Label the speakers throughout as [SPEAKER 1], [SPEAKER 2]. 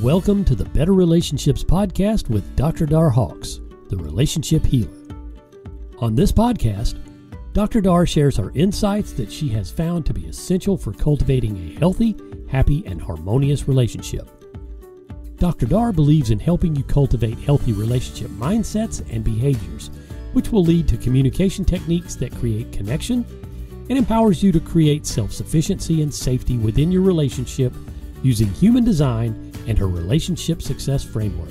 [SPEAKER 1] Welcome to the Better Relationships Podcast with Dr. Dar Hawks, the relationship healer. On this podcast, Dr. Dar shares her insights that she has found to be essential for cultivating a healthy, happy, and harmonious relationship. Dr. Dar believes in helping you cultivate healthy relationship mindsets and behaviors, which will lead to communication techniques that create connection and empowers you to create self sufficiency and safety within your relationship using human design and her relationship success framework.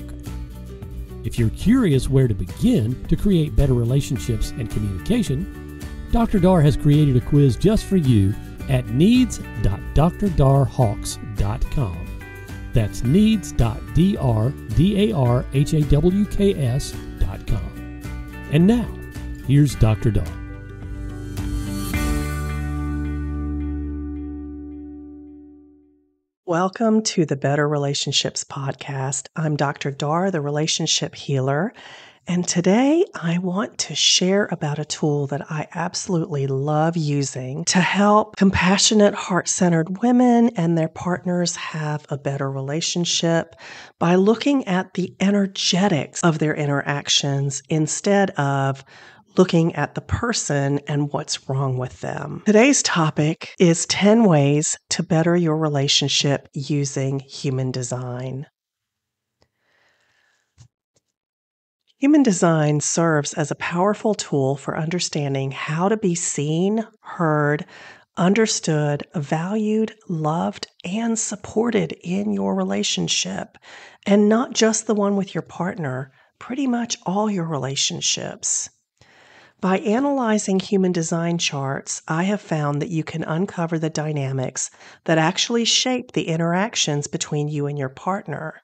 [SPEAKER 1] If you're curious where to begin to create better relationships and communication, Dr. Dar has created a quiz just for you at needs.drdarhawks.com. That's needs.drdarhawks.com. And now, here's Dr. Dar.
[SPEAKER 2] Welcome to the Better Relationships Podcast. I'm Dr. Dar, the relationship healer. And today I want to share about a tool that I absolutely love using to help compassionate, heart centered women and their partners have a better relationship by looking at the energetics of their interactions instead of looking at the person and what's wrong with them. Today's topic is 10 ways to better your relationship using human design. Human design serves as a powerful tool for understanding how to be seen, heard, understood, valued, loved, and supported in your relationship, and not just the one with your partner, pretty much all your relationships. By analyzing human design charts, I have found that you can uncover the dynamics that actually shape the interactions between you and your partner.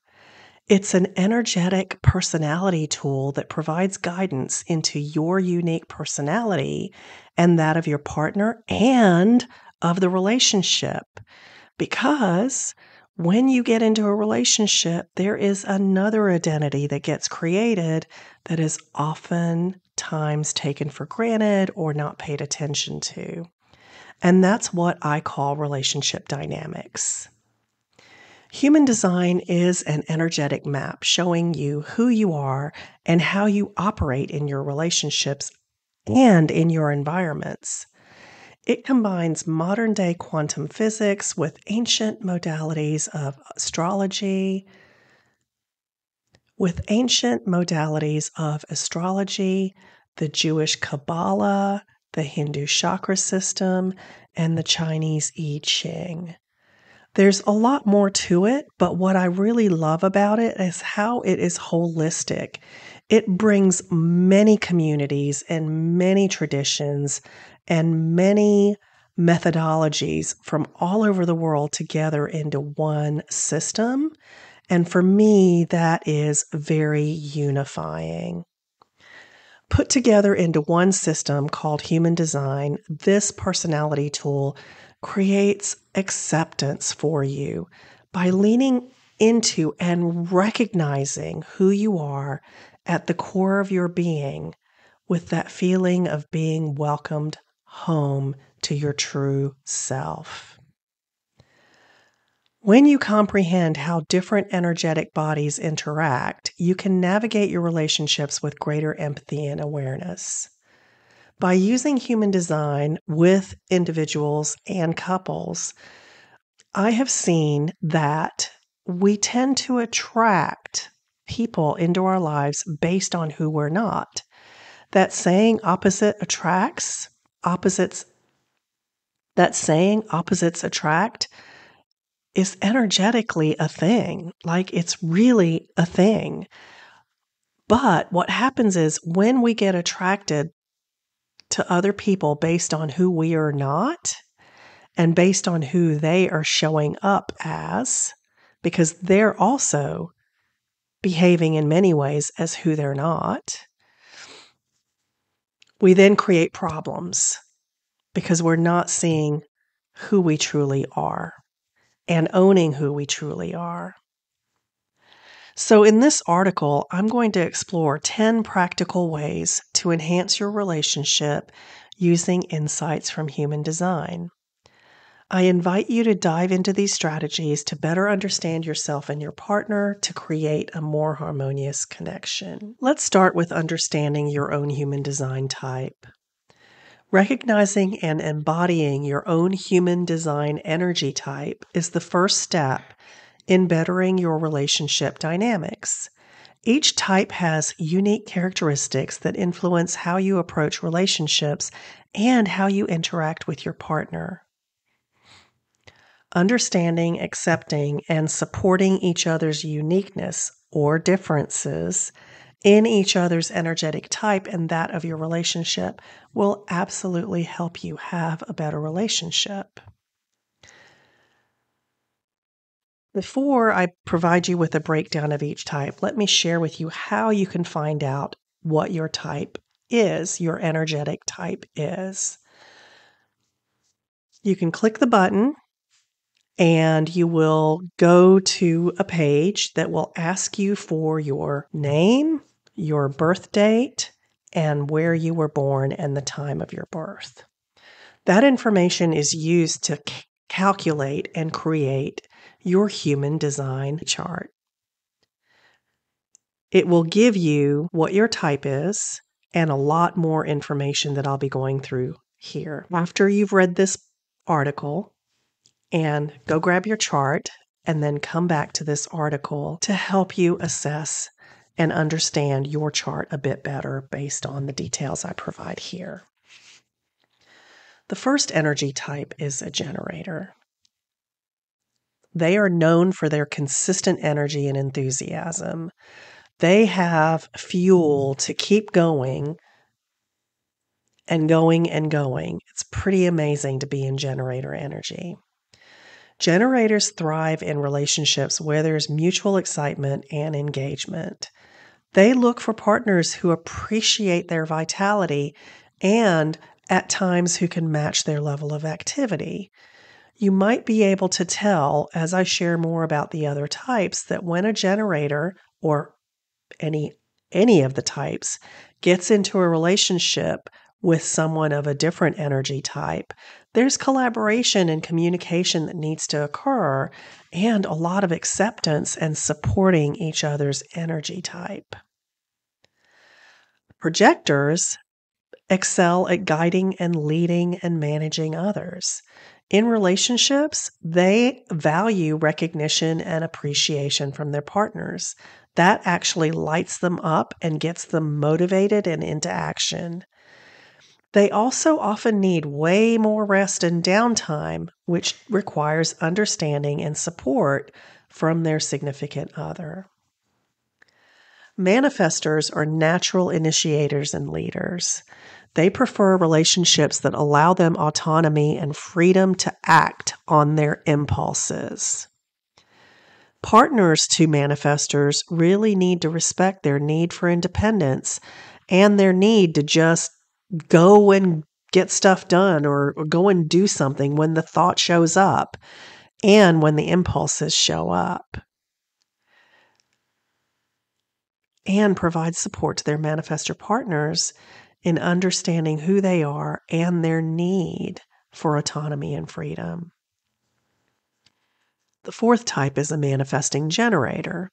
[SPEAKER 2] It's an energetic personality tool that provides guidance into your unique personality and that of your partner and of the relationship. Because when you get into a relationship, there is another identity that gets created that is often times taken for granted or not paid attention to. And that's what I call relationship dynamics. Human design is an energetic map showing you who you are and how you operate in your relationships and in your environments. It combines modern day quantum physics with ancient modalities of astrology, with ancient modalities of astrology, the Jewish Kabbalah, the Hindu chakra system, and the Chinese I Ching. There's a lot more to it, but what I really love about it is how it is holistic. It brings many communities and many traditions and many methodologies from all over the world together into one system. And for me, that is very unifying. Put together into one system called human design, this personality tool creates acceptance for you by leaning into and recognizing who you are at the core of your being with that feeling of being welcomed home to your true self. When you comprehend how different energetic bodies interact, you can navigate your relationships with greater empathy and awareness. By using human design with individuals and couples, I have seen that we tend to attract people into our lives based on who we're not. That saying opposite attracts, opposites, that saying opposites attract is energetically a thing. Like it's really a thing. But what happens is when we get attracted to other people based on who we are not and based on who they are showing up as, because they're also behaving in many ways as who they're not, we then create problems because we're not seeing who we truly are and owning who we truly are. So, in this article, I'm going to explore 10 practical ways to enhance your relationship using insights from human design. I invite you to dive into these strategies to better understand yourself and your partner to create a more harmonious connection. Let's start with understanding your own human design type. Recognizing and embodying your own human design energy type is the first step in bettering your relationship dynamics. Each type has unique characteristics that influence how you approach relationships and how you interact with your partner understanding, accepting, and supporting each other's uniqueness or differences in each other's energetic type and that of your relationship will absolutely help you have a better relationship. Before I provide you with a breakdown of each type, let me share with you how you can find out what your type is, your energetic type is. You can click the button and you will go to a page that will ask you for your name, your birth date, and where you were born and the time of your birth. That information is used to c- calculate and create your human design chart. It will give you what your type is and a lot more information that I'll be going through here. After you've read this article, and go grab your chart and then come back to this article to help you assess and understand your chart a bit better based on the details I provide here. The first energy type is a generator. They are known for their consistent energy and enthusiasm. They have fuel to keep going and going and going. It's pretty amazing to be in generator energy. Generators thrive in relationships where there's mutual excitement and engagement. They look for partners who appreciate their vitality and at times who can match their level of activity. You might be able to tell as I share more about the other types that when a generator or any any of the types gets into a relationship with someone of a different energy type, there's collaboration and communication that needs to occur and a lot of acceptance and supporting each other's energy type. Projectors excel at guiding and leading and managing others. In relationships, they value recognition and appreciation from their partners. That actually lights them up and gets them motivated and into action. They also often need way more rest and downtime, which requires understanding and support from their significant other. Manifestors are natural initiators and leaders. They prefer relationships that allow them autonomy and freedom to act on their impulses. Partners to manifestors really need to respect their need for independence and their need to just go and get stuff done or, or go and do something when the thought shows up and when the impulses show up. And provide support to their manifestor partners in understanding who they are and their need for autonomy and freedom. The fourth type is a manifesting generator.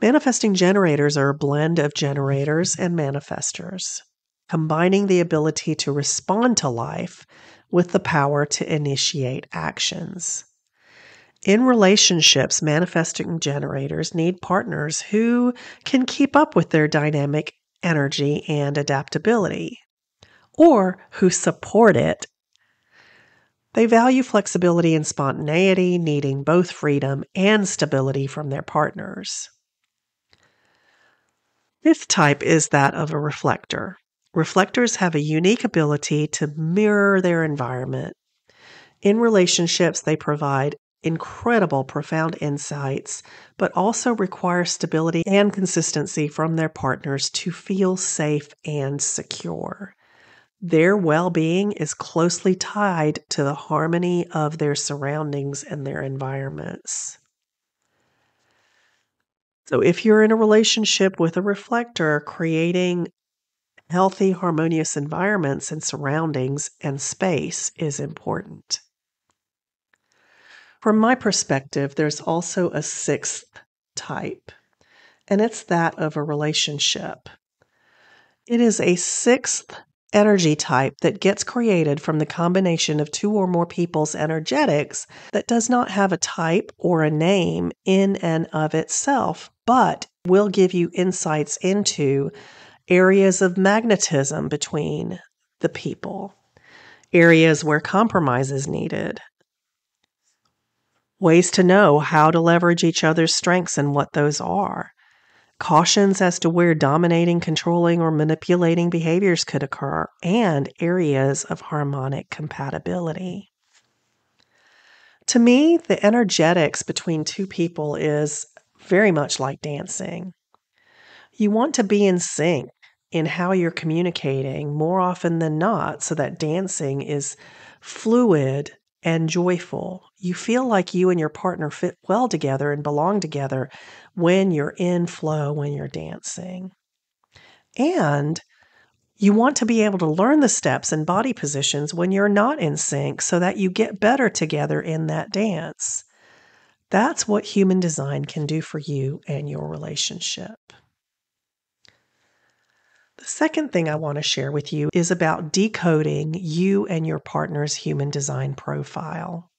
[SPEAKER 2] Manifesting generators are a blend of generators and manifestors combining the ability to respond to life with the power to initiate actions. In relationships, manifesting generators need partners who can keep up with their dynamic energy and adaptability, or who support it. They value flexibility and spontaneity, needing both freedom and stability from their partners. Fifth type is that of a reflector. Reflectors have a unique ability to mirror their environment. In relationships, they provide incredible, profound insights, but also require stability and consistency from their partners to feel safe and secure. Their well being is closely tied to the harmony of their surroundings and their environments. So, if you're in a relationship with a reflector, creating healthy, harmonious environments and surroundings and space is important. From my perspective, there's also a sixth type, and it's that of a relationship. It is a sixth energy type that gets created from the combination of two or more people's energetics that does not have a type or a name in and of itself, but will give you insights into areas of magnetism between the people, areas where compromise is needed, ways to know how to leverage each other's strengths and what those are, cautions as to where dominating, controlling, or manipulating behaviors could occur, and areas of harmonic compatibility. To me, the energetics between two people is very much like dancing. You want to be in sync in how you're communicating more often than not so that dancing is fluid and joyful. You feel like you and your partner fit well together and belong together when you're in flow, when you're dancing. And you want to be able to learn the steps and body positions when you're not in sync so that you get better together in that dance. That's what human design can do for you and your relationship. The second thing I want to share with you is about decoding you and your partner's human design profile.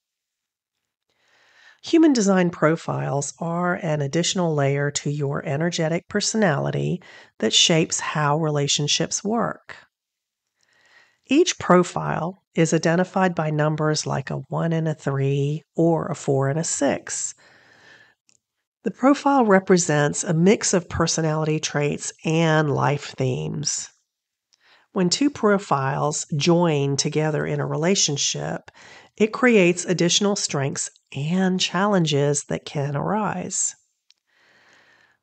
[SPEAKER 2] Human design profiles are an additional layer to your energetic personality that shapes how relationships work. Each profile is identified by numbers like a 1 and a 3 or a 4 and a 6 the profile represents a mix of personality traits and life themes. When two profiles join together in a relationship, it creates additional strengths and challenges that can arise.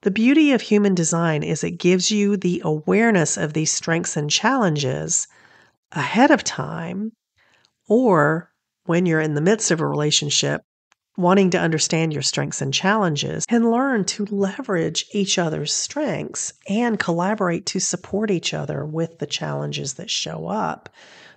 [SPEAKER 2] The beauty of human design is it gives you the awareness of these strengths and challenges ahead of time, or when you're in the midst of a relationship, wanting to understand your strengths and challenges and learn to leverage each other's strengths and collaborate to support each other with the challenges that show up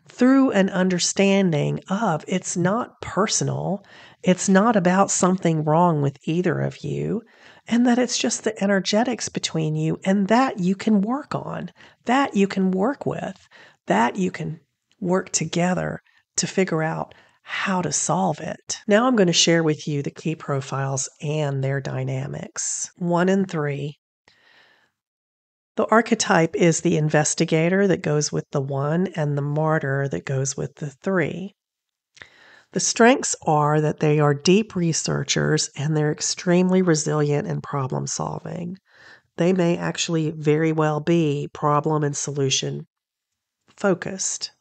[SPEAKER 2] through an understanding of it's not personal, it's not about something wrong with either of you, and that it's just the energetics between you, and that you can work on, that you can work with, that you can work together to figure out how to solve it. Now I'm going to share with you the key profiles and their dynamics. One and three. The archetype is the investigator that goes with the one and the martyr that goes with the three. The strengths are that they are deep researchers and they're extremely resilient in problem solving. They may actually very well be problem and solution focused.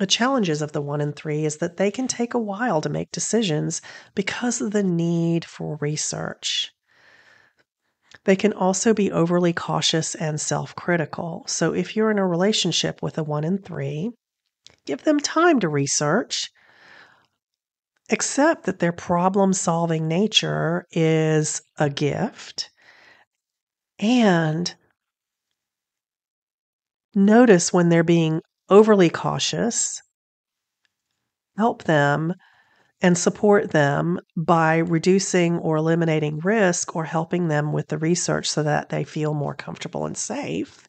[SPEAKER 2] The challenges of the one and three is that they can take a while to make decisions because of the need for research. They can also be overly cautious and self critical. So, if you're in a relationship with a one and three, give them time to research. Accept that their problem solving nature is a gift. And notice when they're being overly cautious, help them and support them by reducing or eliminating risk or helping them with the research so that they feel more comfortable and safe.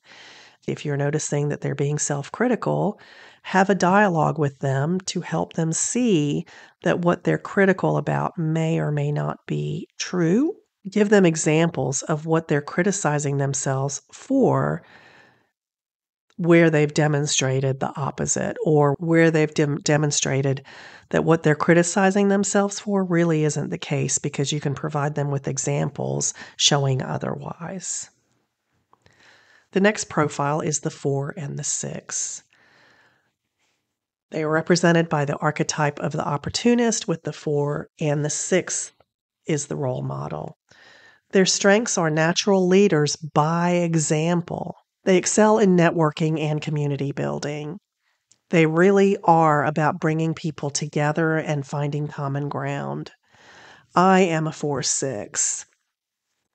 [SPEAKER 2] If you're noticing that they're being self critical, have a dialogue with them to help them see that what they're critical about may or may not be true. Give them examples of what they're criticizing themselves for where they've demonstrated the opposite or where they've de- demonstrated that what they're criticizing themselves for really isn't the case because you can provide them with examples showing otherwise. The next profile is the four and the six. They are represented by the archetype of the opportunist, with the four and the six is the role model. Their strengths are natural leaders by example. They excel in networking and community building. They really are about bringing people together and finding common ground. I am a 4 6.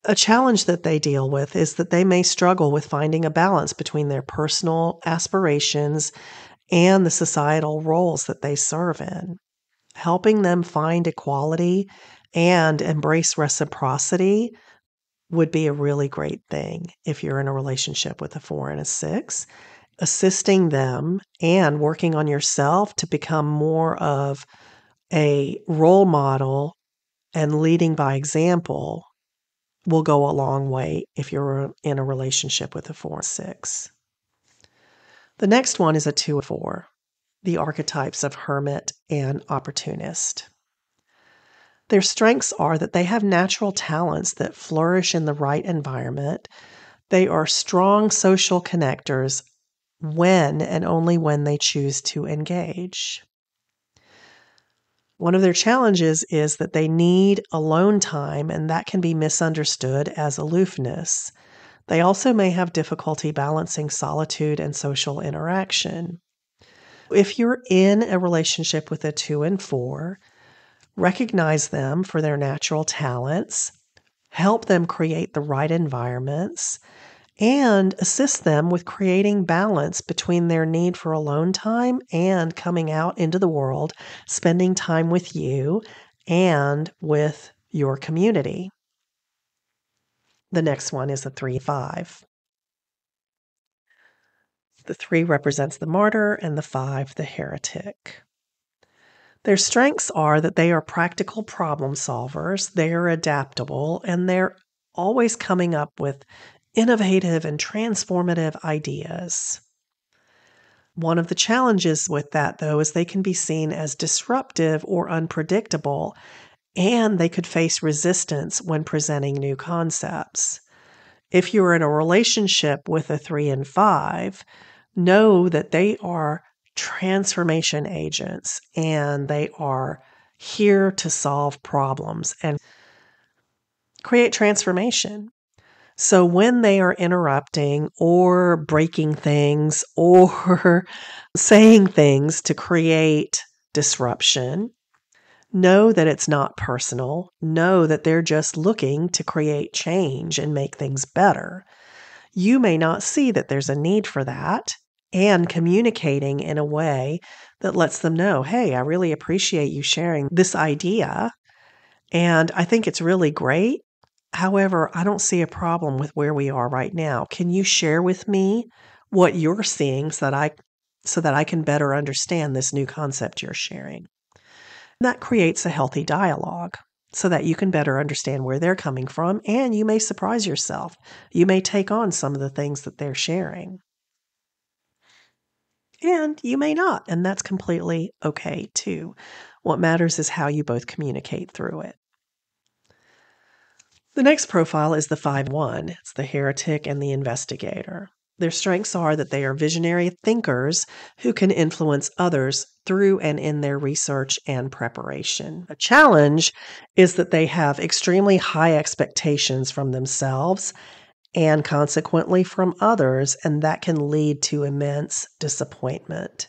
[SPEAKER 2] A challenge that they deal with is that they may struggle with finding a balance between their personal aspirations and the societal roles that they serve in. helping them find equality and embrace reciprocity would be a really great thing if you're in a relationship with a four and a six. Assisting them and working on yourself to become more of a role model and leading by example will go a long way if you're in a relationship with a four and six. The next one is a two and four, the archetypes of hermit and opportunist. Their strengths are that they have natural talents that flourish in the right environment. They are strong social connectors when and only when they choose to engage. One of their challenges is that they need alone time, and that can be misunderstood as aloofness. They also may have difficulty balancing solitude and social interaction. If you're in a relationship with a two and four, recognize them for their natural talents, help them create the right environments, and assist them with creating balance between their need for alone time and coming out into the world, spending time with you and with your community. The next one is a 3 5. The 3 represents the martyr, and the 5 the heretic. Their strengths are that they are practical problem solvers, they are adaptable, and they're always coming up with innovative and transformative ideas. One of the challenges with that, though, is they can be seen as disruptive or unpredictable, and they could face resistance when presenting new concepts. If you're in a relationship with a three and five, know that they are transformation agents and they are here to solve problems and create transformation. So when they are interrupting or breaking things or saying things to create disruption, know that it's not personal. Know that they're just looking to create change and make things better. You may not see that there's a need for that and communicating in a way that lets them know, hey, I really appreciate you sharing this idea. And I think it's really great. However, I don't see a problem with where we are right now. Can you share with me what you're seeing so that I so that I can better understand this new concept you're sharing? And that creates a healthy dialogue so that you can better understand where they're coming from and you may surprise yourself. You may take on some of the things that they're sharing and you may not, and that's completely okay too. What matters is how you both communicate through it. The next profile is the 5 1. It's the heretic and the investigator. Their strengths are that they are visionary thinkers who can influence others through and in their research and preparation. A challenge is that they have extremely high expectations from themselves and consequently from others, and that can lead to immense disappointment.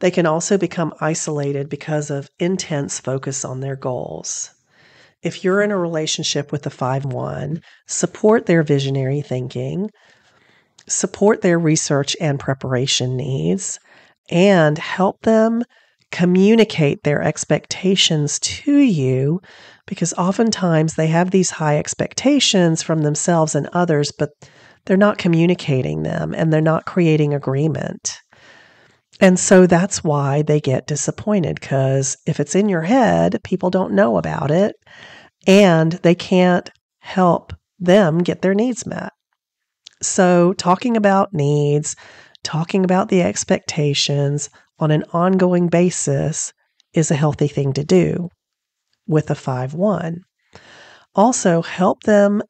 [SPEAKER 2] They can also become isolated because of intense focus on their goals. If you're in a relationship with a 5 1, support their visionary thinking, support their research and preparation needs, and help them communicate their expectations to you because oftentimes they have these high expectations from themselves and others, but they're not communicating them and they're not creating agreement. And so that's why they get disappointed because if it's in your head, people don't know about it and they can't help them get their needs met. So, talking about needs, talking about the expectations on an ongoing basis is a healthy thing to do with a 5 1. Also, help them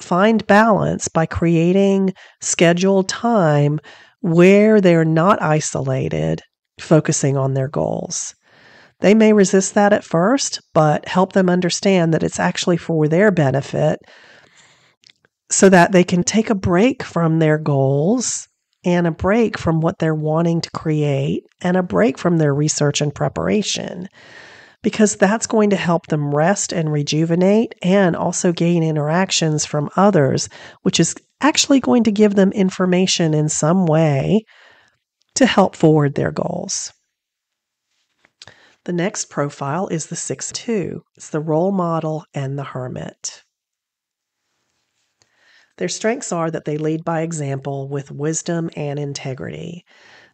[SPEAKER 2] find balance by creating scheduled time where they're not isolated, focusing on their goals. They may resist that at first, but help them understand that it's actually for their benefit so that they can take a break from their goals and a break from what they're wanting to create and a break from their research and preparation because that's going to help them rest and rejuvenate and also gain interactions from others, which is actually going to give them information in some way to help forward their goals. The next profile is the 6 2. It's the role model and the hermit. Their strengths are that they lead by example with wisdom and integrity.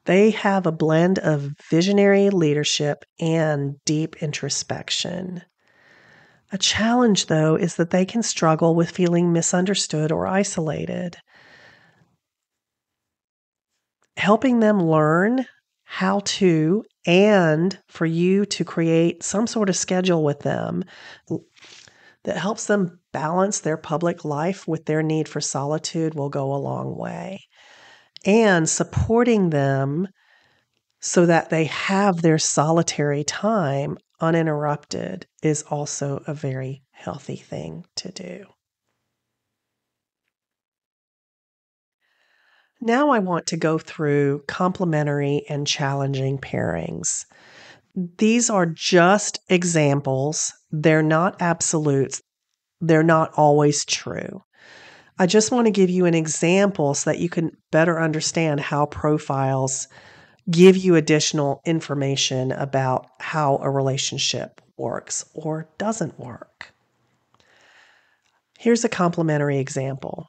[SPEAKER 2] They have a blend of visionary leadership and deep introspection. A challenge, though, is that they can struggle with feeling misunderstood or isolated. Helping them learn how to and for you to create some sort of schedule with them that helps them balance their public life with their need for solitude will go a long way. And supporting them so that they have their solitary time uninterrupted is also a very healthy thing to do. Now, I want to go through complementary and challenging pairings. These are just examples, they're not absolutes, they're not always true. I just want to give you an example so that you can better understand how profiles give you additional information about how a relationship works or doesn't work. Here's a complementary example.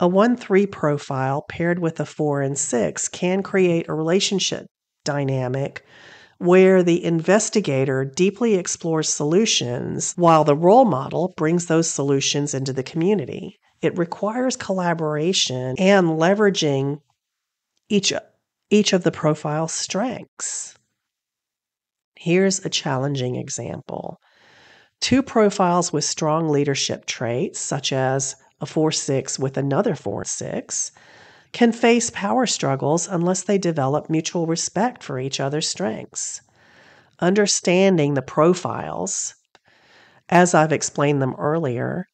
[SPEAKER 2] A 1 3 profile paired with a 4 and 6 can create a relationship dynamic where the investigator deeply explores solutions while the role model brings those solutions into the community. It requires collaboration and leveraging each, each of the profile's strengths. Here's a challenging example. Two profiles with strong leadership traits, such as a 4 6 with another 4 6, can face power struggles unless they develop mutual respect for each other's strengths. Understanding the profiles, as I've explained them earlier,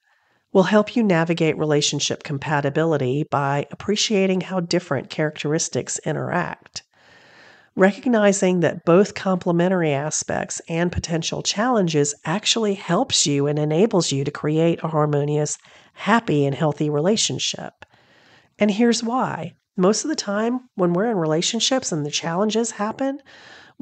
[SPEAKER 2] will help you navigate relationship compatibility by appreciating how different characteristics interact. Recognizing that both complementary aspects and potential challenges actually helps you and enables you to create a harmonious, happy, and healthy relationship. And here's why. Most of the time, when we're in relationships and the challenges happen,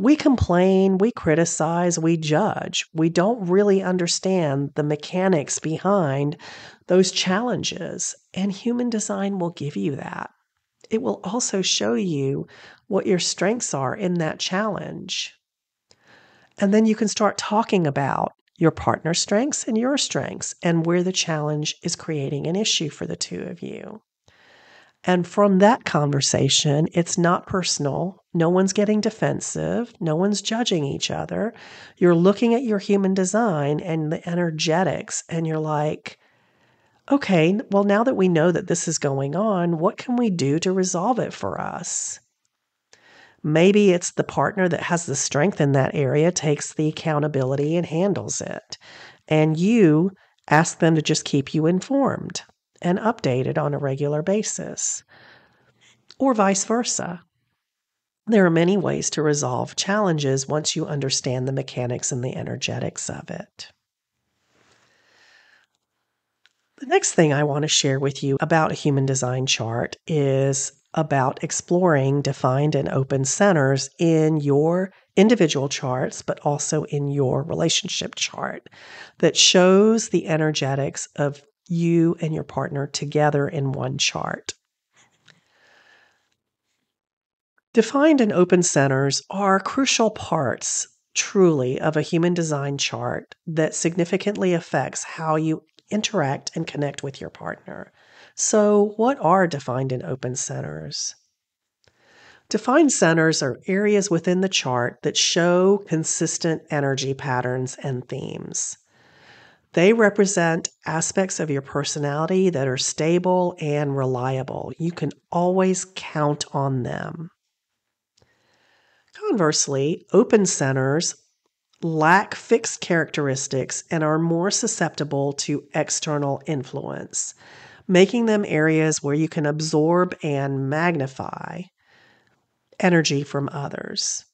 [SPEAKER 2] we complain, we criticize, we judge. We don't really understand the mechanics behind those challenges. And human design will give you that. It will also show you what your strengths are in that challenge. And then you can start talking about your partner's strengths and your strengths and where the challenge is creating an issue for the two of you. And from that conversation, it's not personal. No one's getting defensive. No one's judging each other. You're looking at your human design and the energetics, and you're like, okay, well, now that we know that this is going on, what can we do to resolve it for us? Maybe it's the partner that has the strength in that area takes the accountability and handles it. And you ask them to just keep you informed and updated on a regular basis, or vice versa. There are many ways to resolve challenges once you understand the mechanics and the energetics of it. The next thing I want to share with you about a human design chart is about exploring defined and open centers in your individual charts, but also in your relationship chart that shows the energetics of you and your partner together in one chart. Defined and open centers are crucial parts, truly, of a human design chart that significantly affects how you interact and connect with your partner. So, what are defined and open centers? Defined centers are areas within the chart that show consistent energy patterns and themes. They represent aspects of your personality that are stable and reliable. You can always count on them. Conversely, open centers lack fixed characteristics and are more susceptible to external influence, making them areas where you can absorb and magnify energy from others.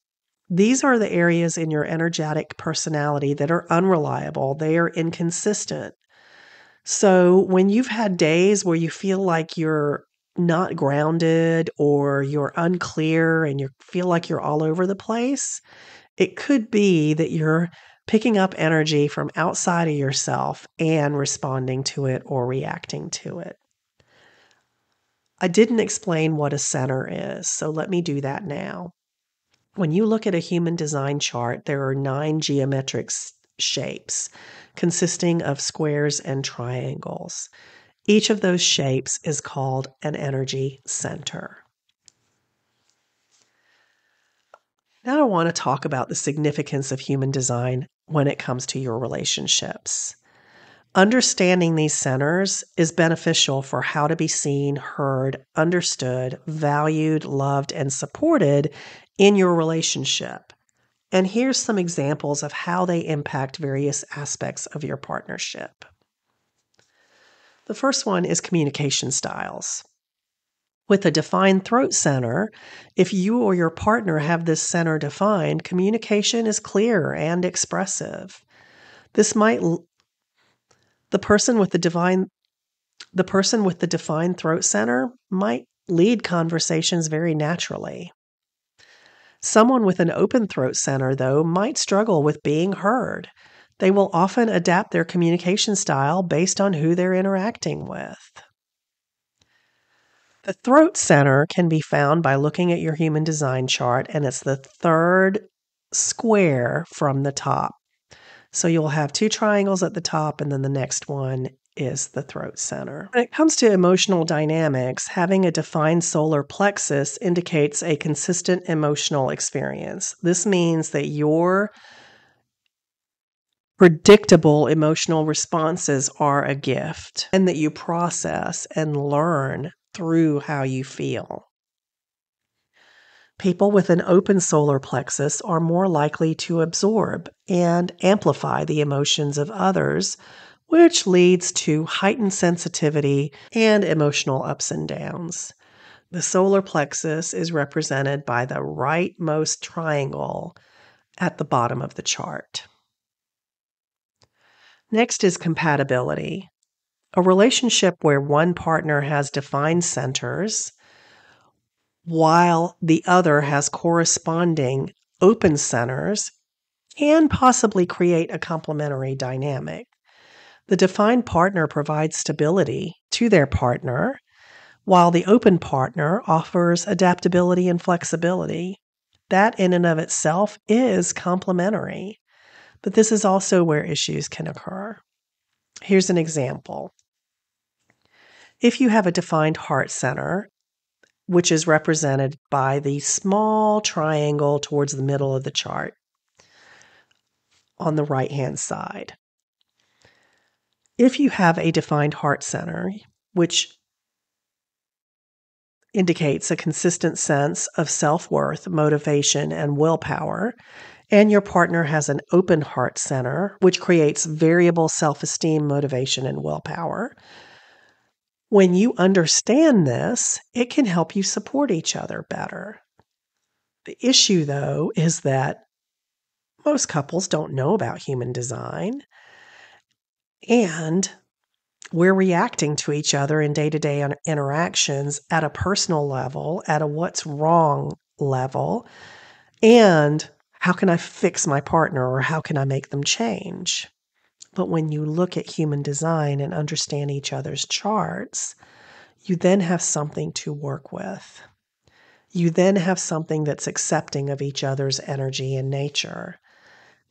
[SPEAKER 2] These are the areas in your energetic personality that are unreliable, they are inconsistent. So, when you've had days where you feel like you're not grounded or you're unclear and you feel like you're all over the place, It could be that you're picking up energy from outside of yourself and responding to it or reacting to it. I didn't explain what a center is, so let me do that now. When you look at a human design chart, there are nine geometric shapes consisting of squares and triangles. Each of those shapes is called an energy center. Now, I want to talk about the significance of human design when it comes to your relationships. Understanding these centers is beneficial for how to be seen, heard, understood, valued, loved, and supported in your relationship. And here's some examples of how they impact various aspects of your partnership. The first one is communication styles. With a defined throat center, if you or your partner have this center defined, communication is clear and expressive. This might the person with the divine the person with the defined throat center might lead conversations very naturally. Someone with an open throat center, though, might struggle with being heard. They will often adapt their communication style based on who they're interacting with. The throat center can be found by looking at your human design chart, and it's the third square from the top. So you'll have two triangles at the top, and then the next one is the throat center. When it comes to emotional dynamics, having a defined solar plexus indicates a consistent emotional experience. This means that your predictable emotional responses are a gift and that you process and learn through how you feel. People with an open solar plexus are more likely to absorb and amplify the emotions of others, which leads to heightened sensitivity and emotional ups and downs. The solar plexus is represented by the rightmost triangle at the bottom of the chart. Next is compatibility. A relationship where one partner has defined centers while the other has corresponding open centers can possibly create a complementary dynamic. The defined partner provides stability to their partner, while the open partner offers adaptability and flexibility. That, in and of itself, is complementary. But this is also where issues can occur. Here's an example. If you have a defined heart center which is represented by the small triangle towards the middle of the chart on the right hand side. If you have a defined heart center, which indicates a consistent sense of self worth, motivation, and willpower, and your partner has an open heart center, which creates variable self esteem, motivation, and willpower, when you understand this, it can help you support each other better. The issue, though, is that most couples don't know about human design. And we're reacting to each other in day to day interactions at a personal level, at a what's wrong level. And how can I fix my partner or how can I make them change? But when you look at human design and understand each other's charts, you then have something to work with. You then have something that's accepting of each other's energy and nature.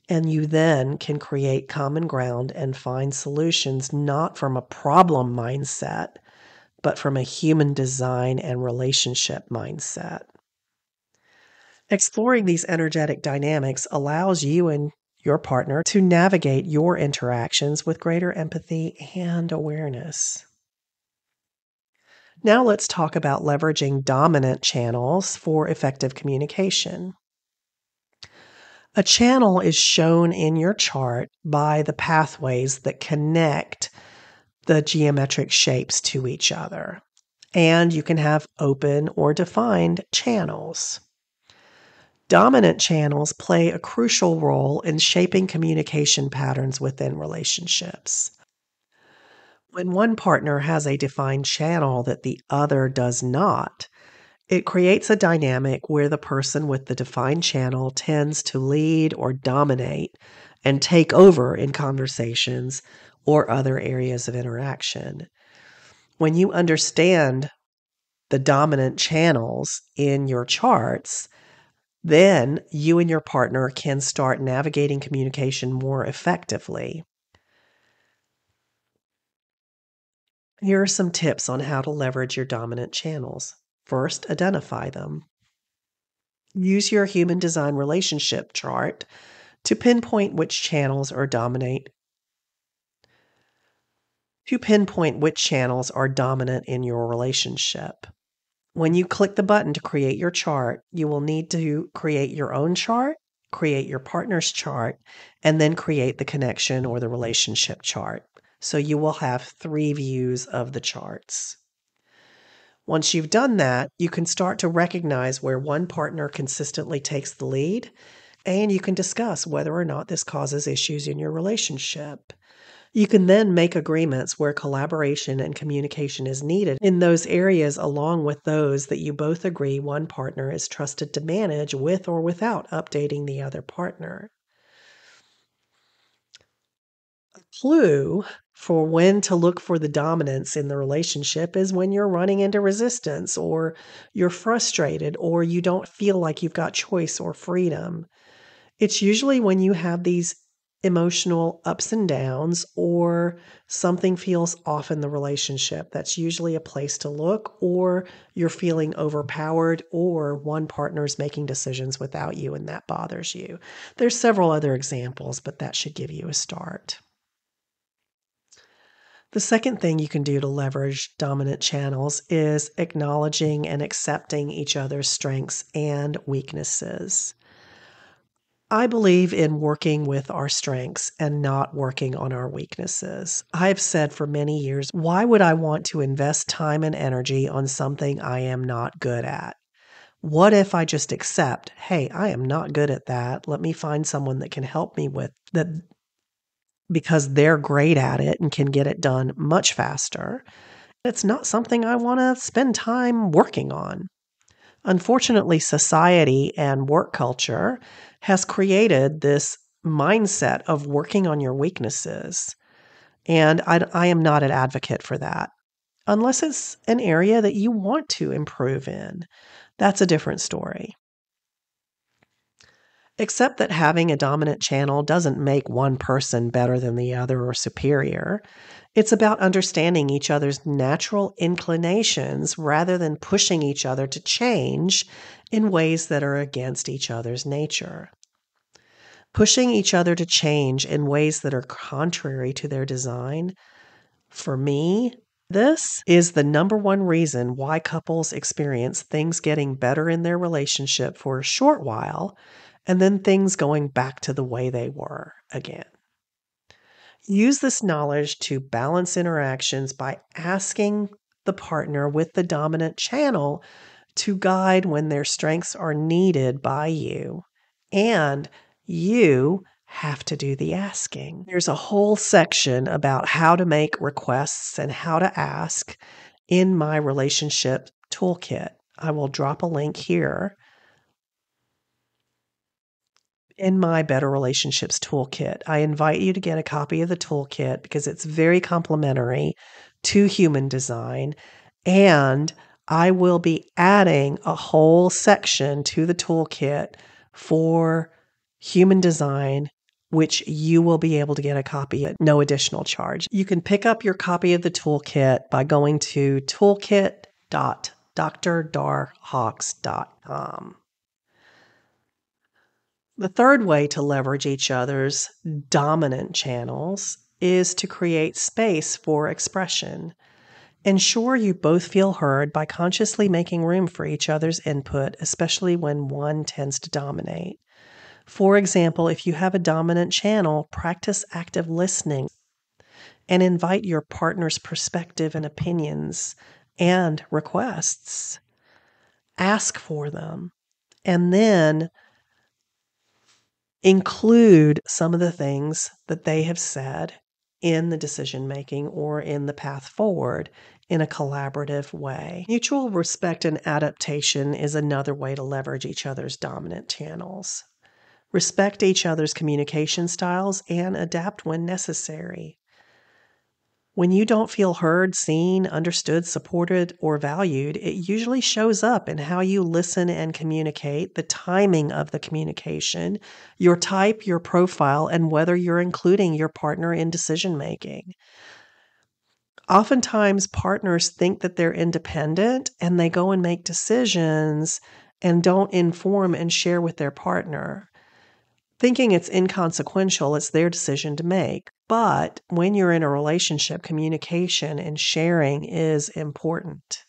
[SPEAKER 2] And you then can create common ground and find solutions not from a problem mindset, but from a human design and relationship mindset. Exploring these energetic dynamics allows you and your partner to navigate your interactions with greater empathy and awareness. Now, let's talk about leveraging dominant channels for effective communication. A channel is shown in your chart by the pathways that connect the geometric shapes to each other. And you can have open or defined channels. Dominant channels play a crucial role in shaping communication patterns within relationships. When one partner has a defined channel that the other does not, It creates a dynamic where the person with the defined channel tends to lead or dominate and take over in conversations or other areas of interaction. When you understand the dominant channels in your charts, then you and your partner can start navigating communication more effectively. Here are some tips on how to leverage your dominant channels. First, identify them. Use your human design relationship chart to pinpoint which channels are dominate to pinpoint which channels are dominant in your relationship. When you click the button to create your chart, you will need to create your own chart, create your partner's chart, and then create the connection or the relationship chart. So you will have three views of the charts. Once you've done that, you can start to recognize where one partner consistently takes the lead, and you can discuss whether or not this causes issues in your relationship. You can then make agreements where collaboration and communication is needed in those areas, along with those that you both agree one partner is trusted to manage with or without updating the other partner. A clue for when to look for the dominance in the relationship is when you're running into resistance or you're frustrated or you don't feel like you've got choice or freedom. It's usually when you have these emotional ups and downs or something feels off in the relationship. That's usually a place to look, or you're feeling overpowered, or one partner's making decisions without you and that bothers you. There's several other examples, but that should give you a start. The second thing you can do to leverage dominant channels is acknowledging and accepting each other's strengths and weaknesses. I believe in working with our strengths and not working on our weaknesses. I've said for many years, why would I want to invest time and energy on something I am not good at? What if I just accept, hey, I am not good at that. Let me find someone that can help me with that because they're great at it and can get it done much faster. It's not something I want to spend time working on. Unfortunately, society and work culture has created this mindset of working on your weaknesses. And I, I, am not an advocate for that. Unless it's an area that you want to improve in, that's a different story. Except that having a dominant channel doesn't make one person better than the other or superior. It's about understanding each other's natural inclinations rather than pushing each other to change in ways that are against each other's nature. Pushing each other to change in ways that are contrary to their design, for me, this is the number one reason why couples experience things getting better in their relationship for a short while and then things going back to the way they were again. Use this knowledge to balance interactions by asking the partner with the dominant channel to guide when their strengths are needed by you. And you have to do the asking. There's a whole section about how to make requests and how to ask in my relationship toolkit. I will drop a link here in my Better Relationships Toolkit. I invite you to get a copy of the toolkit because it's very complementary to human design. And I will be adding a whole section to the toolkit for human design, which you will be able to get a copy at no additional charge. You can pick up your copy of the toolkit by going to toolkit.drdarhawks.com. The third way to leverage each other's dominant channels is to create space for expression. Ensure you both feel heard by consciously making room for each other's input, especially when one tends to dominate. For example, if you have a dominant channel, practice active listening and invite your partner's perspective and opinions and requests. Ask for them. And then include some of the things that they have said in the decision making or in the path forward in a collaborative way. Mutual respect and adaptation is another way to leverage each other's dominant channels. Respect each other's communication styles and adapt when necessary. When you don't feel heard, seen, understood, supported, or valued, it usually shows up in how you listen and communicate, the timing of the communication, your type, your profile, and whether you're including your partner in decision making. Oftentimes, partners think that they're independent and they go and make decisions and don't inform and share with their partner thinking it's inconsequential, it's their decision to make. But when you're in a relationship, communication and sharing is important.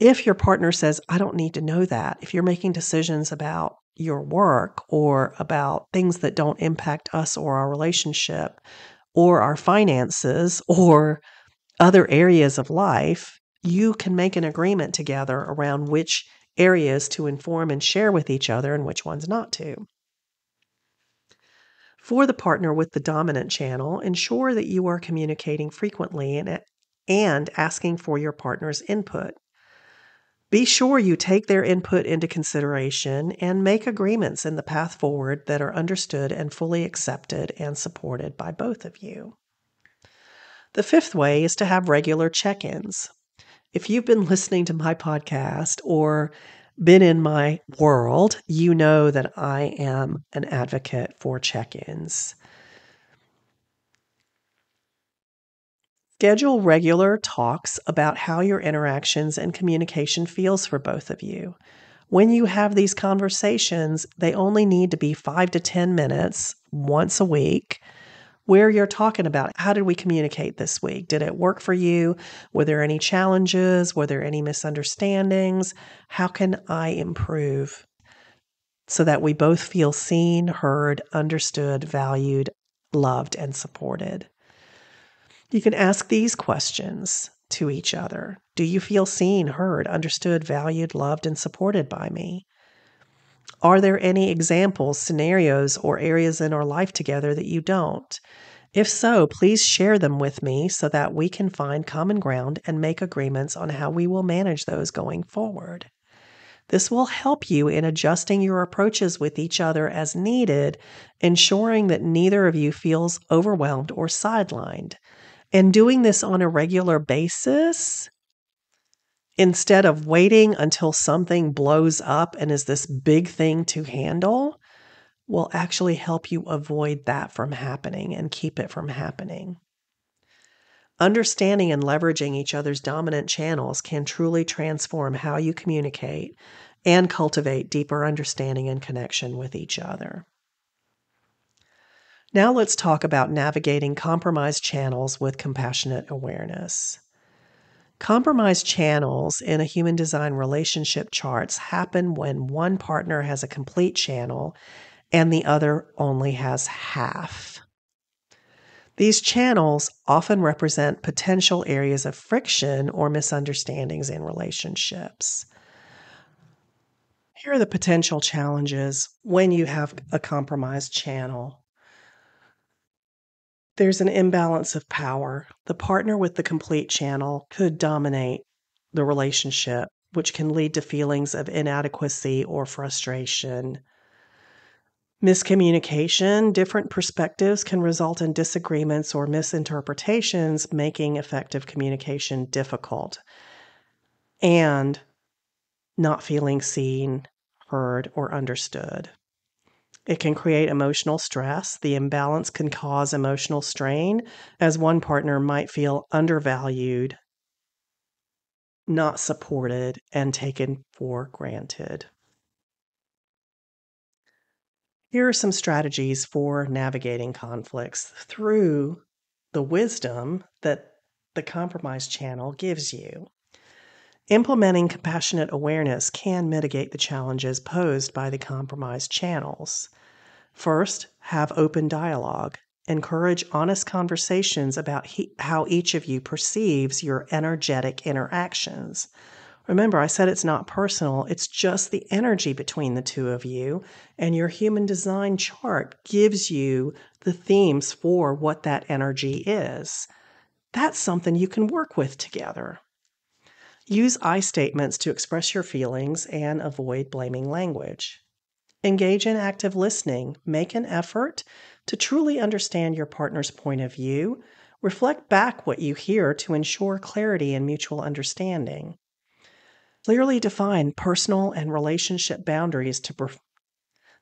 [SPEAKER 2] If your partner says, I don't need to know that, if you're making decisions about your work or about things that don't impact us or our relationship or our finances or other areas of life, you can make an agreement together around which areas to inform and share with each other and which ones not to. For the partner with the dominant channel, ensure that you are communicating frequently and, and asking for your partner's input. Be sure you take their input into consideration and make agreements in the path forward that are understood and fully accepted and supported by both of you. The fifth way is to have regular check ins. If you've been listening to my podcast or been in my world, you know that I am an advocate for check ins. Schedule regular talks about how your interactions and communication feels for both of you. When you have these conversations, they only need to be five to 10 minutes once a week where you're talking about how did we communicate this week? Did it work for you? Were there any challenges? Were there any misunderstandings? How can I improve so that we both feel seen, heard, understood, valued, loved, and supported? You can ask these questions to each other Do you feel seen, heard, understood, valued, loved, and supported by me? Are there any examples, scenarios, or areas in our life together that you don't? If so, please share them with me so that we can find common ground and make agreements on how we will manage those going forward. This will help you in adjusting your approaches with each other as needed, ensuring that neither of you feels overwhelmed or sidelined. And doing this on a regular basis instead of waiting until something blows up and is this big thing to handle, will actually help you avoid that from happening and keep it from happening. Understanding and leveraging each other's dominant channels can truly transform how you communicate and cultivate deeper understanding and connection with each other. Now, let's talk about navigating compromised channels with compassionate awareness. Compromise channels in a human design relationship charts happen when one partner has a complete channel and the other only has half. These channels often represent potential areas of friction or misunderstandings in relationships. Here are the potential challenges when you have a compromised channel there's an imbalance of power. The partner with the complete channel could dominate the relationship, which can lead to feelings of inadequacy or frustration. Miscommunication, different perspectives can result in disagreements or misinterpretations, making effective communication difficult. And not feeling seen, heard, or understood. It can create emotional stress. The imbalance can cause emotional strain, as one partner might feel undervalued, not supported, and taken for granted. Here are some strategies for navigating conflicts through the wisdom that the compromise channel gives you. Implementing compassionate awareness can mitigate the challenges posed by the compromised channels. First, have open dialogue. Encourage honest conversations about he- how each of you perceives your energetic interactions. Remember, I said it's not personal, it's just the energy between the two of you. And your human design chart gives you the themes for what that energy is. That's something you can work with together. Use I statements to express your feelings and avoid blaming language. Engage in active listening. Make an effort to truly understand your partner's point of view. Reflect back what you hear to ensure clarity and mutual understanding. Clearly define personal and relationship boundaries to pre-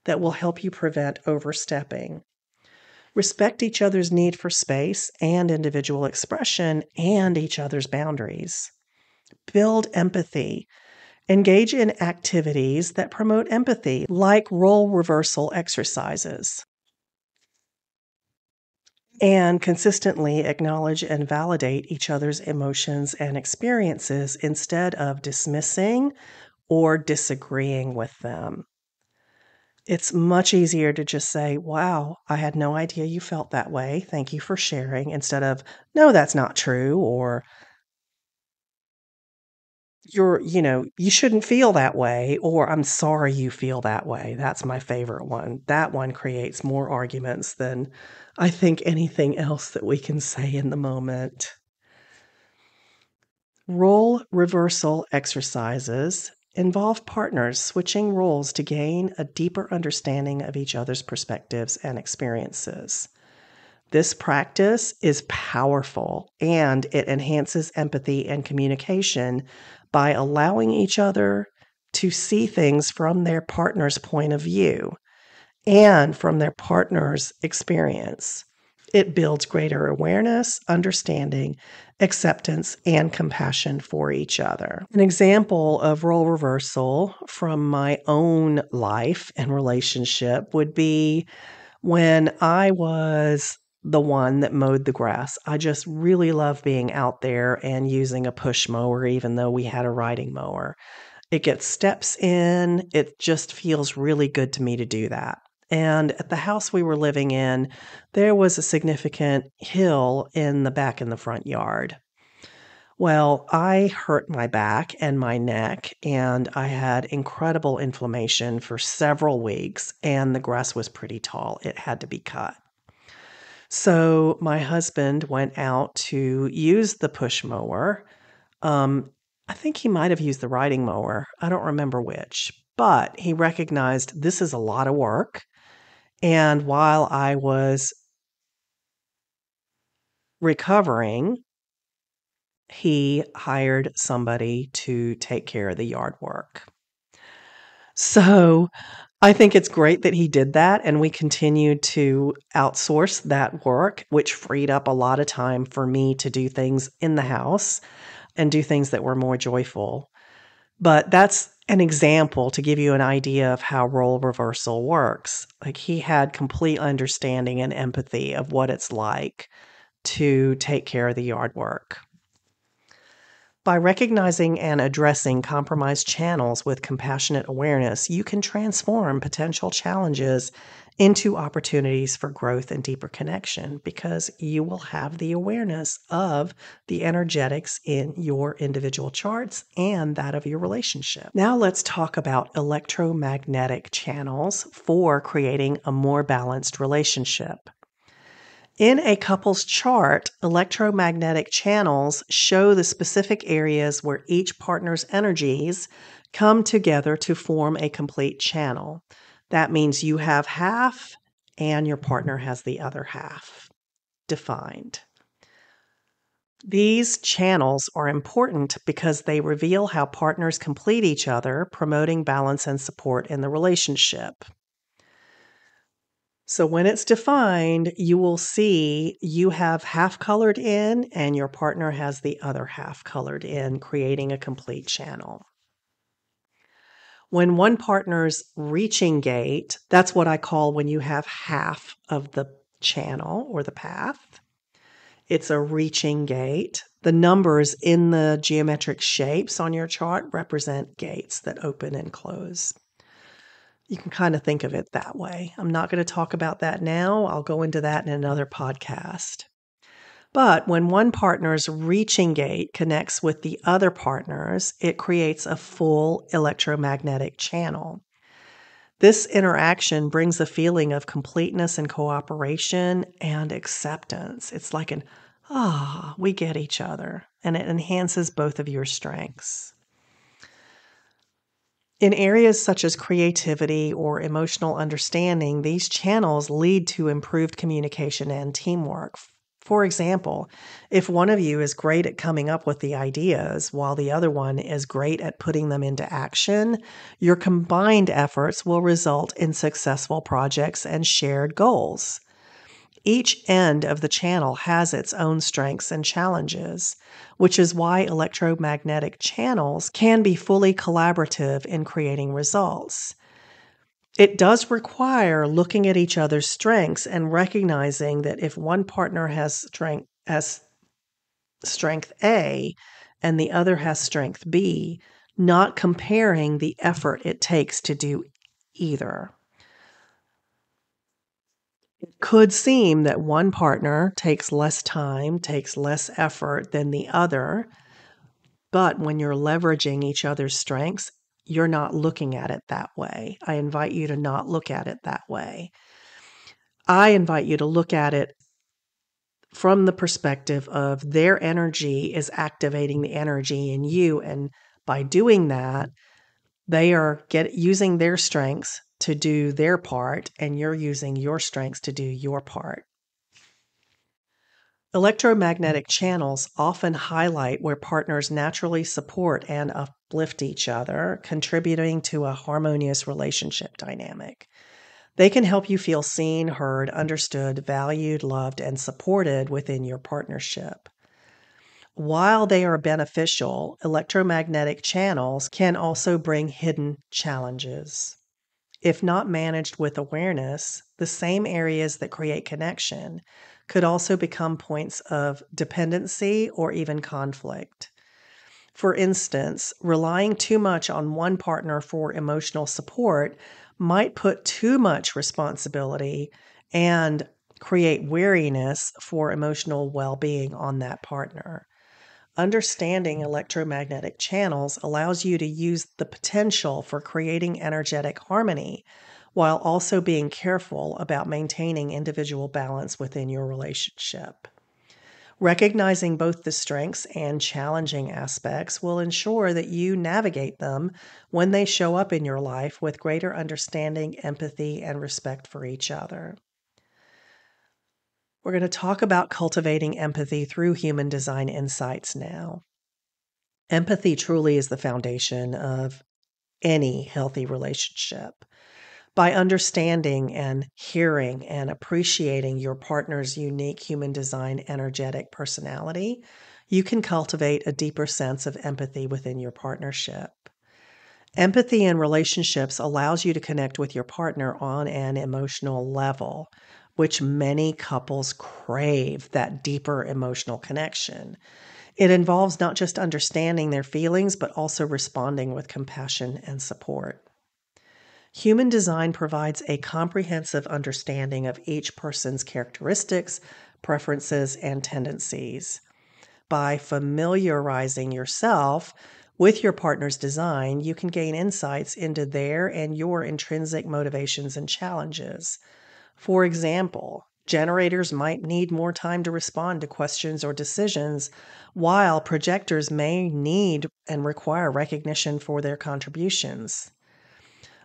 [SPEAKER 2] that will help you prevent overstepping. Respect each other's need for space and individual expression and each other's boundaries. Build empathy. Engage in activities that promote empathy, like role reversal exercises and consistently acknowledge and validate each other's emotions and experiences instead of dismissing or disagreeing with them. It's much easier to just say, Wow, I had no idea you felt that way. Thank you for sharing, instead of, No, that's not true, or you're, you know, you shouldn't feel that way, or I'm sorry you feel that way. That's my favorite one. That one creates more arguments than I think anything else that we can say in the moment. Role reversal exercises involve partners switching roles to gain a deeper understanding of each other's perspectives and experiences. This practice is powerful and it enhances empathy and communication by allowing each other to see things from their partner's point of view and from their partner's experience. It builds greater awareness, understanding, acceptance, and compassion for each other. An example of role reversal from my own life and relationship would be when I was the one that mowed the grass. I just really love being out there and using a push mower, even though we had a riding mower. It gets steps in. It just feels really good to me to do that. And at the house we were living in, there was a significant hill in the back in the front yard. Well, I hurt my back and my neck, and I had incredible inflammation for several weeks, and the grass was pretty tall. It had to be cut. So my husband went out to use the push mower. Um, I think he might have used the riding mower. I don't remember which, but he recognized this is a lot of work. And while I was recovering, he hired somebody to take care of the yard work. So I think it's great that he did that. And we continued to outsource that work, which freed up a lot of time for me to do things in the house and do things that were more joyful. But that's an example to give you an idea of how role reversal works. Like he had complete understanding and empathy of what it's like to take care of the yard work. By recognizing and addressing compromised channels with compassionate awareness, you can transform potential challenges into opportunities for growth and deeper connection because you will have the awareness of the energetics in your individual charts and that of your relationship. Now, let's talk about electromagnetic channels for creating a more balanced relationship. In a couple's chart, electromagnetic channels show the specific areas where each partner's energies come together to form a complete channel. That means you have half and your partner has the other half defined. These channels are important because they reveal how partners complete each other, promoting balance and support in the relationship. So when it's defined, you will see you have half colored in and your partner has the other half colored in, creating a complete channel. When one partner's reaching gate, that's what I call when you have half of the channel or the path. It's a reaching gate. The numbers in the geometric shapes on your chart represent gates that open and close you can kind of think of it that way. I'm not going to talk about that now. I'll go into that in another podcast. But when one partner's reaching gate connects with the other partner's, it creates a full electromagnetic channel. This interaction brings a feeling of completeness and cooperation and acceptance. It's like an, ah, we get each other, and it enhances both of your strengths. In areas such as creativity or emotional understanding, these channels lead to improved communication and teamwork. For example, if one of you is great at coming up with the ideas while the other one is great at putting them into action, your combined efforts will result in successful projects and shared goals. Each end of the channel has its own strengths and challenges, which is why electromagnetic channels can be fully collaborative in creating results. It does require looking at each other's strengths and recognizing that if one partner has strength has strength A and the other has strength B, not comparing the effort it takes to do either. It could seem that one partner takes less time, takes less effort than the other, but when you're leveraging each other's strengths, you're not looking at it that way. I invite you to not look at it that way. I invite you to look at it from the perspective of their energy is activating the energy in you. And by doing that, they are get using their strengths to do their part, and you're using your strengths to do your part. Electromagnetic mm. channels often highlight where partners naturally support and uplift each other, contributing to a harmonious relationship dynamic. They can help you feel seen, heard, understood, valued, loved, and supported within your partnership. While they are beneficial, electromagnetic channels can also bring hidden challenges. If not managed with awareness, the same areas that create connection could also become points of dependency or even conflict. For instance, relying too much on one partner for emotional support might put too much responsibility and create weariness for emotional well being on that partner. Understanding electromagnetic channels allows you to use the potential for creating energetic harmony while also being careful about maintaining individual balance within your relationship. Recognizing both the strengths and challenging aspects will ensure that you navigate them when they show up in your life with greater understanding, empathy, and respect for each other. We're going to talk about cultivating empathy through human design insights now. Empathy truly is the foundation of any healthy relationship by understanding and hearing and appreciating your partner's unique human design energetic personality, you can cultivate a deeper sense of empathy within your partnership. Empathy in relationships allows you to connect with your partner on an emotional level, which many couples crave that deeper emotional connection. It involves not just understanding their feelings, but also responding with compassion and support. Human design provides a comprehensive understanding of each person's characteristics, preferences, and tendencies. By familiarizing yourself with your partner's design, you can gain insights into their and your intrinsic motivations and challenges. For example, generators might need more time to respond to questions or decisions, while projectors may need and require recognition for their contributions.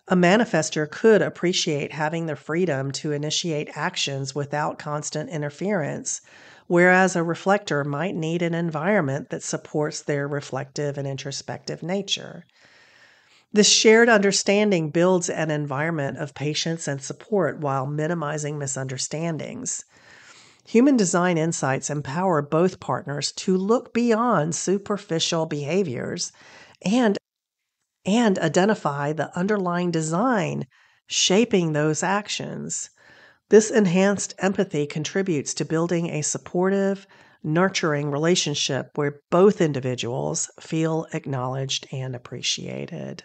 [SPEAKER 2] A manifestor could appreciate having the freedom to initiate actions without constant interference, whereas a reflector might need an environment that supports their reflective and introspective nature. This shared understanding builds an environment of patience and support while minimizing misunderstandings. Human design insights empower both partners to look beyond superficial behaviors and and identify the underlying design shaping those actions. This enhanced empathy contributes to building a supportive, nurturing relationship where both individuals feel acknowledged and appreciated.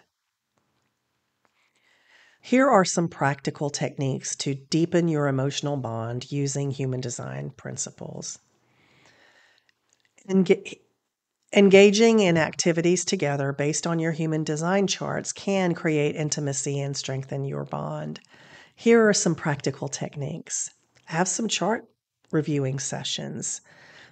[SPEAKER 2] Here are some practical techniques to deepen your emotional bond using human design principles. Enga- engaging in activities together based on your human design charts can create intimacy and strengthen your bond. Here are some practical techniques. Have some chart reviewing sessions.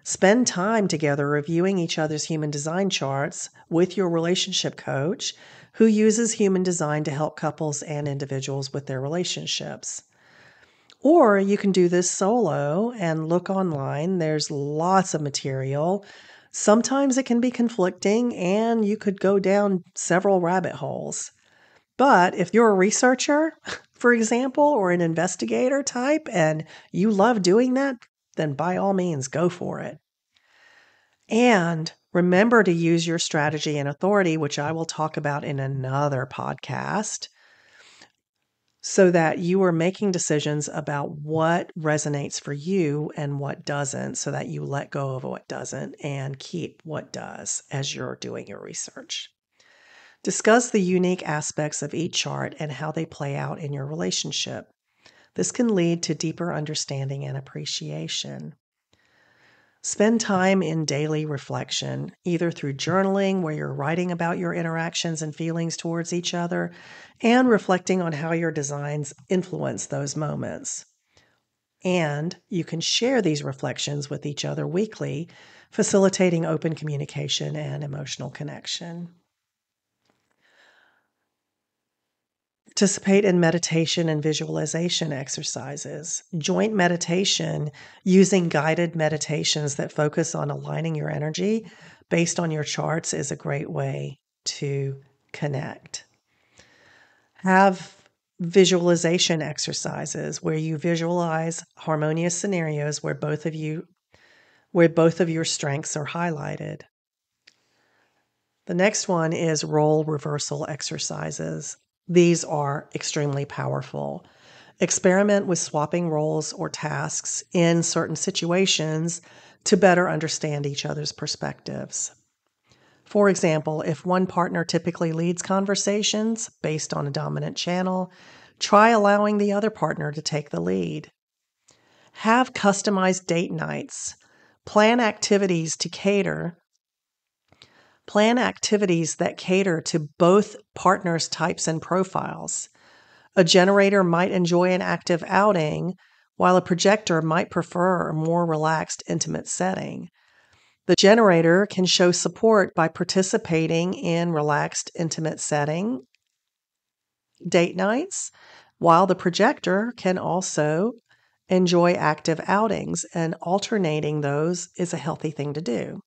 [SPEAKER 2] Spend time together reviewing each other's human design charts with your relationship coach who uses human design to help couples and individuals with their relationships. Or you can do this solo and look online. There's lots of material. Sometimes it can be conflicting and you could go down several rabbit holes. But if you're a researcher, for example, or an investigator type, and you love doing that, then by all means, go for it. And remember to use your strategy and authority, which I will talk about in another podcast, so that you are making decisions about what resonates for you and what doesn't, so that you let go of what doesn't and keep what does as you're doing your research. Discuss the unique aspects of each chart and how they play out in your relationship. This can lead to deeper understanding and appreciation. Spend time in daily reflection, either through journaling, where you're writing about your interactions and feelings towards each other, and reflecting on how your designs influence those moments. And you can share these reflections with each other weekly, facilitating open communication and emotional connection. Participate in meditation and visualization exercises. Joint meditation using guided meditations that focus on aligning your energy based on your charts is a great way to connect. Have visualization exercises where you visualize harmonious scenarios where both of you where both of your strengths are highlighted. The next one is role reversal exercises. These are extremely powerful. Experiment with swapping roles or tasks in certain situations to better understand each other's perspectives. For example, if one partner typically leads conversations based on a dominant channel, try allowing the other partner to take the lead. Have customized date nights. Plan activities to cater Plan activities that cater to both partners' types and profiles. A generator might enjoy an active outing, while a projector might prefer a more relaxed, intimate setting. The generator can show support by participating in relaxed, intimate setting date nights, while the projector can also enjoy active outings, and alternating those is a healthy thing to do.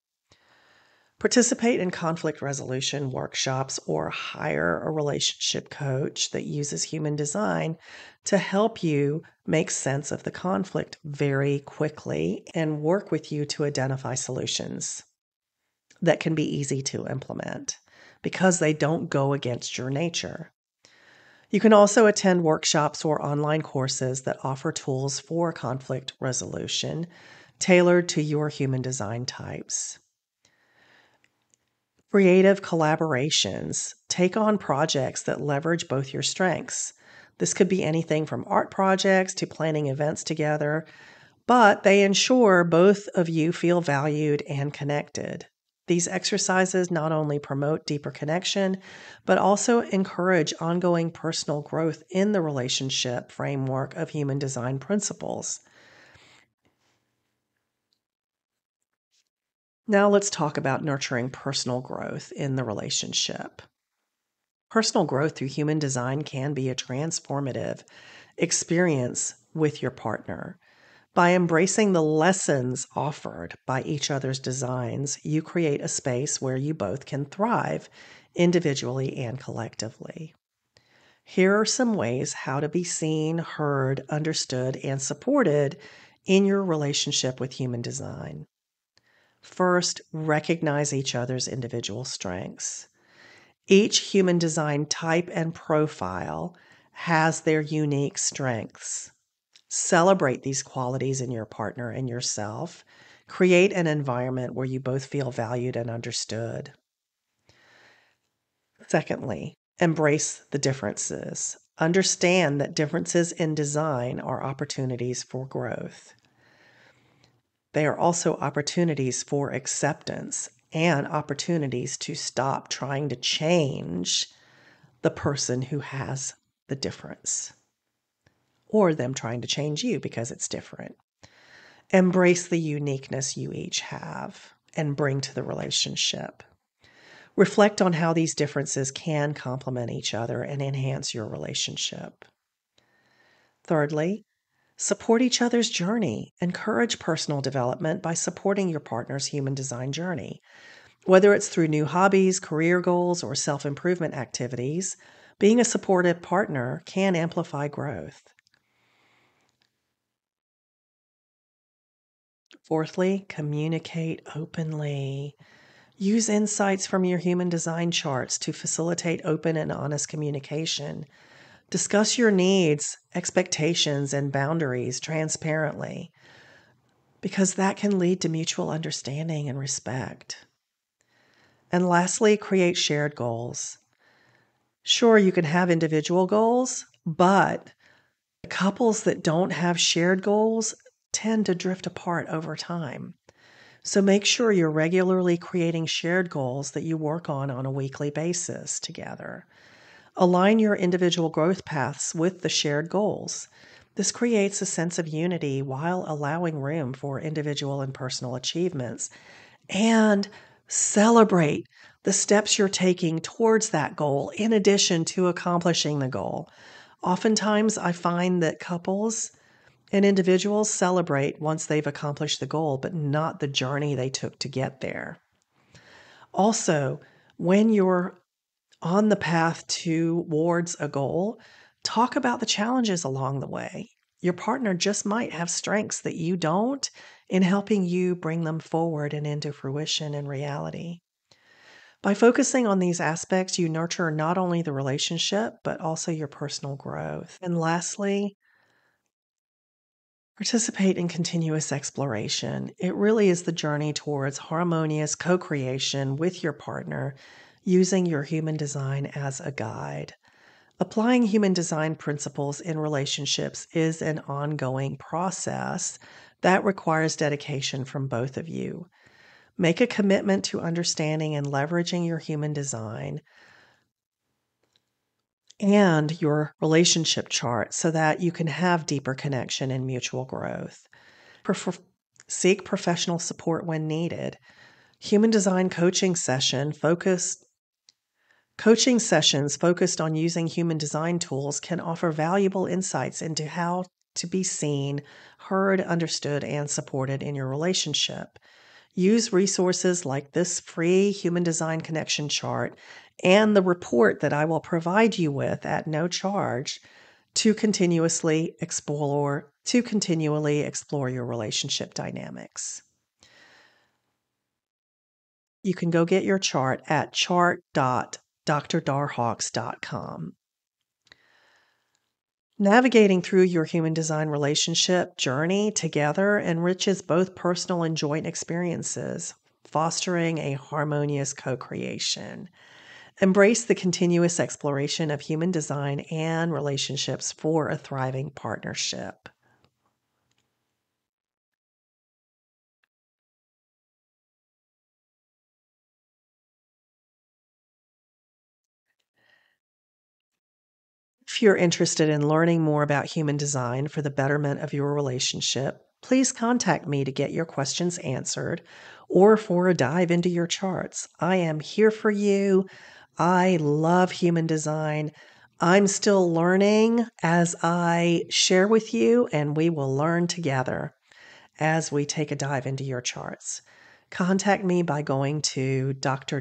[SPEAKER 2] Participate in conflict resolution workshops or hire a relationship coach that uses human design to help you make sense of the conflict very quickly and work with you to identify solutions that can be easy to implement because they don't go against your nature. You can also attend workshops or online courses that offer tools for conflict resolution tailored to your human design types. Creative collaborations. Take on projects that leverage both your strengths. This could be anything from art projects to planning events together, but they ensure both of you feel valued and connected. These exercises not only promote deeper connection, but also encourage ongoing personal growth in the relationship framework of human design principles. Now let's talk about nurturing personal growth in the relationship. Personal growth through human design can be a transformative experience with your partner. By embracing the lessons offered by each other's designs, you create a space where you both can thrive individually and collectively. Here are some ways how to be seen, heard, understood, and supported in your relationship with human design. First, recognize each other's individual strengths. Each human design type and profile has their unique strengths. Celebrate these qualities in your partner and yourself. Create an environment where you both feel valued and understood. Secondly, embrace the differences. Understand that differences in design are opportunities for growth. They are also opportunities for acceptance and opportunities to stop trying to change the person who has the difference or them trying to change you because it's different. Embrace the uniqueness you each have and bring to the relationship. Reflect on how these differences can complement each other and enhance your relationship. Thirdly, support each other's journey. Encourage personal development by supporting your partner's human design journey. Whether it's through new hobbies, career goals, or self improvement activities, being a supportive partner can amplify growth. Fourthly, communicate openly. Use insights from your human design charts to facilitate open and honest communication. Discuss your needs, expectations, and boundaries transparently because that can lead to mutual understanding and respect. And lastly, create shared goals. Sure, you can have individual goals, but couples that don't have shared goals tend to drift apart over time. So make sure you're regularly creating shared goals that you work on on a weekly basis together. Align your individual growth paths with the shared goals. This creates a sense of unity while allowing room for individual and personal achievements. And celebrate the steps you're taking towards that goal in addition to accomplishing the goal. Oftentimes, I find that couples and individuals celebrate once they've accomplished the goal, but not the journey they took to get there. Also, when you're on the path towards a goal, talk about the challenges along the way. Your partner just might have strengths that you don't in helping you bring them forward and into fruition and reality. By focusing on these aspects, you nurture not only the relationship, but also your personal growth. And lastly, Participate in continuous exploration. It really is the journey towards harmonious co creation with your partner using your human design as a guide. Applying human design principles in relationships is an ongoing process that requires dedication from both of you. Make a commitment to understanding and leveraging your human design and your relationship chart so that you can have deeper connection and mutual growth. Seek professional support when needed. Human design coaching session focused Coaching sessions focused on using human design tools can offer valuable insights into how to be seen, heard, understood, and supported in your relationship. Use resources like this free human design connection chart and the report that I will provide you with at no charge to continuously explore to continually explore your relationship dynamics. You can go get your chart at chart.drdarhawks.com. Navigating through your human design relationship journey together enriches both personal and joint experiences, fostering a harmonious co creation. Embrace the continuous exploration of human design and relationships for a thriving partnership. If you're interested in learning more about human design for the betterment of your relationship, please contact me to get your questions answered or for a dive into your charts. I am here for you. I love human design. I'm still learning as I share with you, and we will learn together as we take a dive into your charts. Contact me by going to Dr.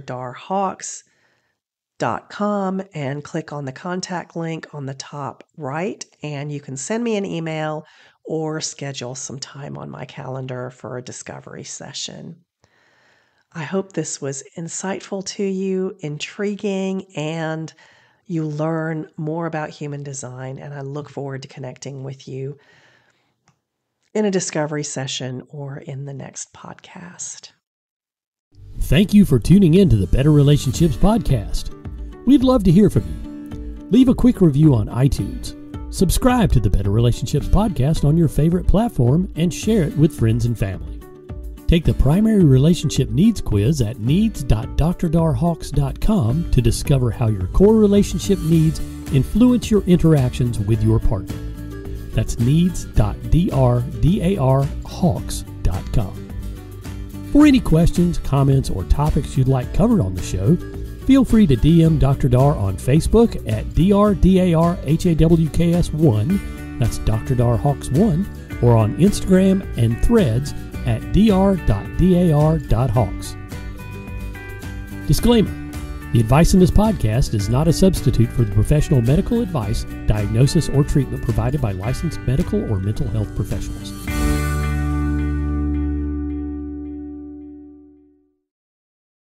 [SPEAKER 2] Com and click on the contact link on the top right, and you can send me an email or schedule some time on my calendar for a discovery session. I hope this was insightful to you, intriguing, and you learn more about human design. And I look forward to connecting with you in a discovery session or in the next podcast.
[SPEAKER 1] Thank you for tuning in to the Better Relationships Podcast. We'd love to hear from you. Leave a quick review on iTunes. Subscribe to the Better Relationships podcast on your favorite platform and share it with friends and family. Take the primary relationship needs quiz at needs.drdarhawks.com to discover how your core relationship needs influence your interactions with your partner. That's needs.drdarhawks.com. For any questions, comments, or topics you'd like covered on the show, feel free to DM Dr. Dar on Facebook at DRDARHAWKS1, that's Dr. Dar Hawks 1, or on Instagram and threads at dr.dar.hawks. Disclaimer The advice in this podcast is not a substitute for the professional medical advice, diagnosis, or treatment provided by licensed medical or mental health professionals.